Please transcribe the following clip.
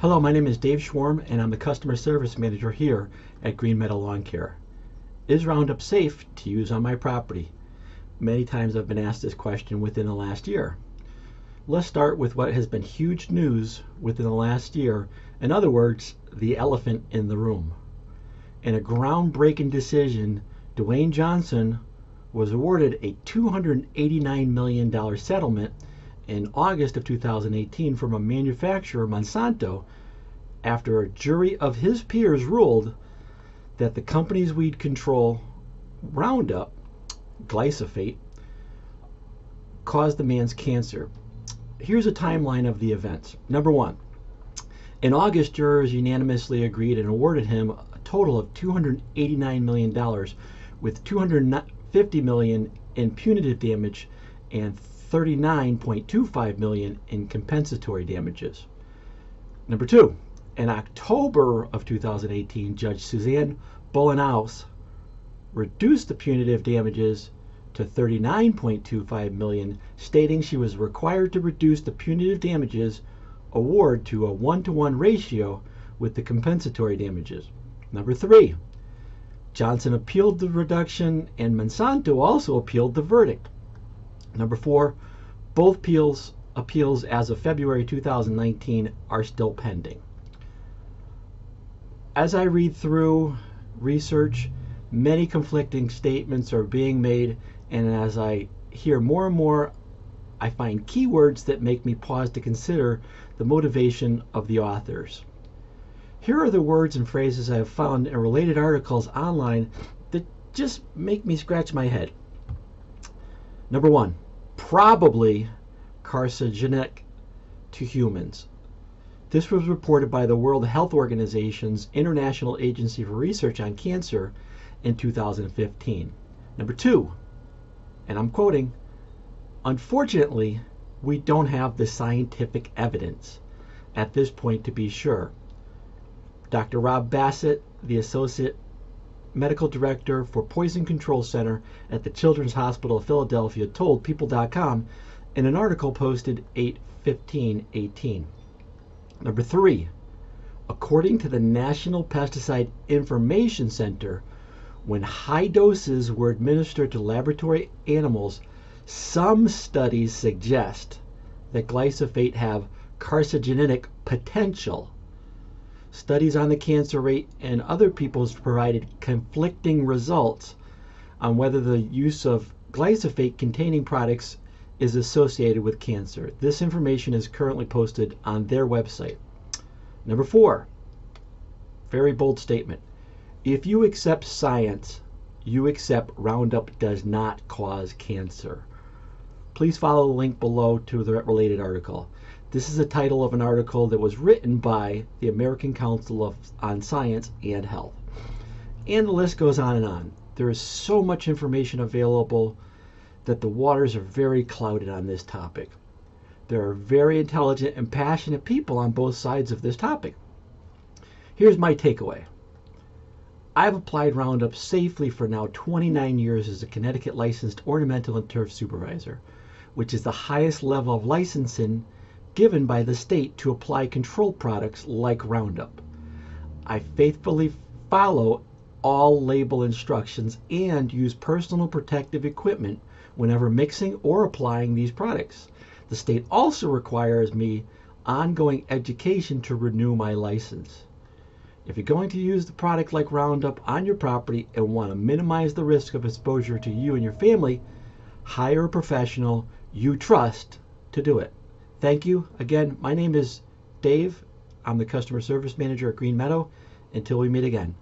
Hello, my name is Dave Schwarm, and I'm the customer service manager here at Green Meadow Lawn Care. Is Roundup safe to use on my property? Many times I've been asked this question within the last year. Let's start with what has been huge news within the last year. In other words, the elephant in the room. In a groundbreaking decision, DeWayne Johnson was awarded a $289 million settlement in August of 2018 from a manufacturer, Monsanto, after a jury of his peers ruled that the company's weed control Roundup, glyphosate, caused the man's cancer. Here's a timeline of the events. Number one, in August, jurors unanimously agreed and awarded him a total of $289 million, with 250 million in punitive damage and 39.25 million in compensatory damages. Number two, in October of 2018, Judge Suzanne Bolanos reduced the punitive damages to 39.25 million, stating she was required to reduce the punitive damages award to a one-to-one ratio with the compensatory damages. Number three, Johnson appealed the reduction and Monsanto also appealed the verdict. Number four, both appeals, appeals as of February 2019 are still pending. As I read through research, many conflicting statements are being made, and as I hear more and more, I find keywords that make me pause to consider the motivation of the authors. Here are the words and phrases I have found in related articles online that just make me scratch my head. Number one, probably carcinogenic to humans. This was reported by the World Health Organization's International Agency for Research on Cancer in 2015. Number two, and I'm quoting, unfortunately, we don't have the scientific evidence at this point to be sure. Dr. Rob Bassett, the Associate medical director for Poison Control Center at the Children's Hospital of Philadelphia, told People.com in an article posted 8-15-18. Number three, according to the National Pesticide Information Center, when high doses were administered to laboratory animals, some studies suggest that glyphosate have carcinogenic potential Studies on the cancer rate and other people's provided conflicting results on whether the use of glyphosate containing products is associated with cancer. This information is currently posted on their website. Number four, very bold statement. If you accept science, you accept Roundup does not cause cancer. Please follow the link below to the related article. This is the title of an article that was written by the American Council of, on Science and Health. And the list goes on and on. There is so much information available that the waters are very clouded on this topic. There are very intelligent and passionate people on both sides of this topic. Here's my takeaway. I've applied Roundup safely for now 29 years as a Connecticut licensed ornamental and turf supervisor, which is the highest level of licensing given by the state to apply control products like Roundup. I faithfully follow all label instructions and use personal protective equipment whenever mixing or applying these products. The state also requires me ongoing education to renew my license. If you're going to use the product like Roundup on your property and want to minimize the risk of exposure to you and your family, hire a professional you trust to do it. Thank you. Again, my name is Dave. I'm the customer service manager at Green Meadow. Until we meet again.